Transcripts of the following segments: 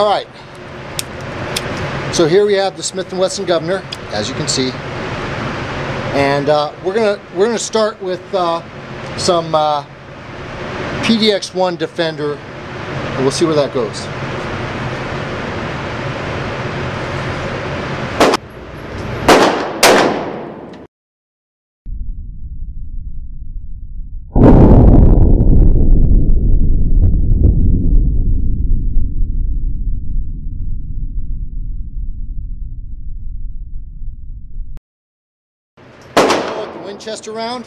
All right. So here we have the Smith & Wesson Governor, as you can see. And uh, we're gonna we're gonna start with uh, some uh, PDX1 Defender, and we'll see where that goes. the Winchester round.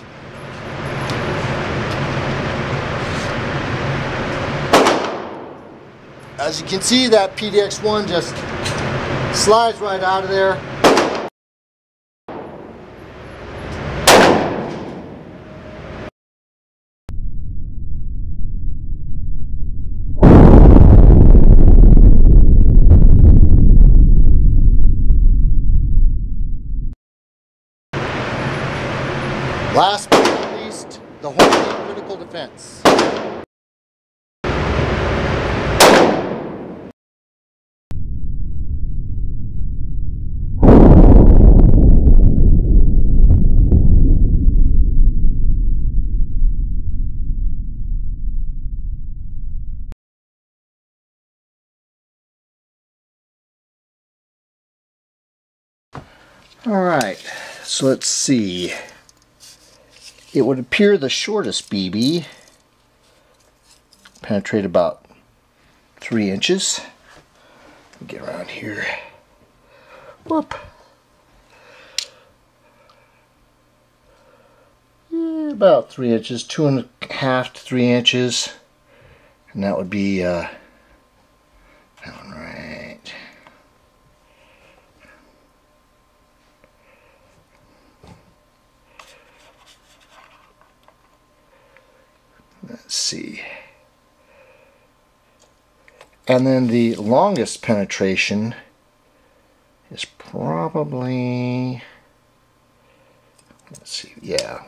As you can see, that PDX-1 just slides right out of there. Last but not least, the Hornady Critical Defense. All right, so let's see. It would appear the shortest BB penetrate about three inches. Get around here. Whoop. Yeah, about three inches, two and a half to three inches. And that would be uh, Let's see. And then the longest penetration is probably, let's see, yeah,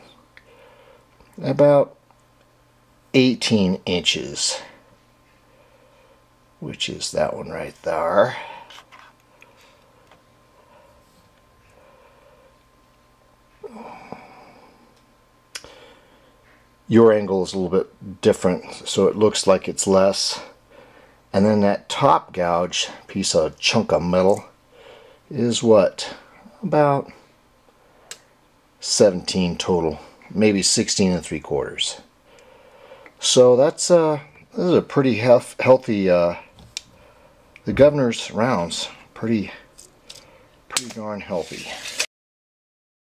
about 18 inches, which is that one right there. Your angle is a little bit different so it looks like it's less. And then that top gouge piece of chunk of metal is what? About 17 total maybe 16 and three quarters. So that's uh this is a pretty health, healthy uh the governor's rounds pretty pretty darn healthy